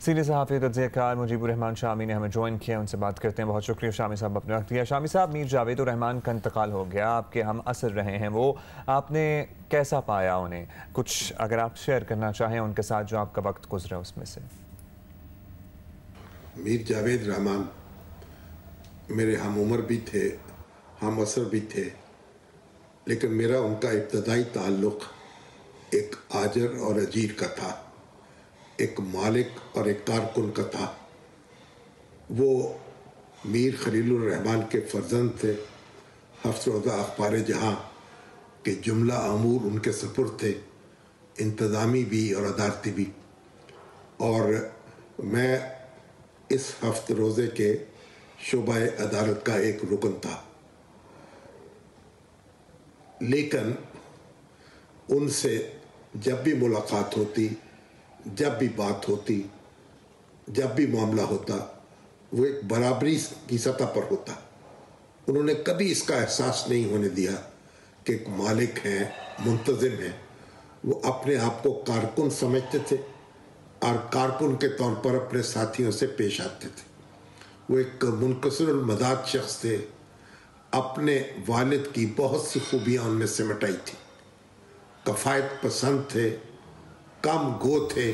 Senior صحافی تجزیہ کار مجیب الرحمان شامی نے ہمیں جوائن کیا، ان سے بات کرتے ہیں۔ بہت شکریہ شامی صاحب اپنے وقت دیا۔ شامی صاحب، میر جاوید الرحمان کا انتقال ہو گیا۔ آپ کے ہم اثر رہے ہیں۔ وہ آپ نے کیسا پایا انہیں؟ کچھ اگر آپ شیئر کرنا چاہیں ان کے ساتھ جو آپ کا وقت گزرا اس میں سے۔ میر جاوید رحمان، میرے ہم عمر بھی تھے، ہم اثر بھی تھے، لیکن میرا ان کا ابتدائی تعلق ایک آجر اور اجیر کا تھا۔ ایک مالک اور ایک کارکن کا تھا۔ وہ میر خلیل الرحمان کے فرزند تھے۔ ہفت روزہ اخبار جہاں کے جملہ امور ان کے سپر تھے۔ انتظامی بھی اور عدارتی بھی۔ اور میں اس ہفت روزے کے شعبہ عدالت کا ایک رکن تھا۔ لیکن ان سے جب بھی ملاقات ہوتی جب بھی بات ہوتی، جب بھی معاملہ ہوتا، وہ ایک برابری کی سطح پر ہوتا۔ انہوں نے کبھی اس کا احساس نہیں ہونے دیا کہ ایک مالک ہیں، منتظم ہیں۔ وہ اپنے آپ کو کارکن سمجھتے تھے اور کارکن کے طور پر اپنے ساتھیوں سے پیش آتے تھے۔ وہ ایک منقصر المداد شخص تھے۔ اپنے والد کی بہت سی خوبیاں ان میں سمٹائی تھی کفایت پسند تھے۔ کم گو تھے۔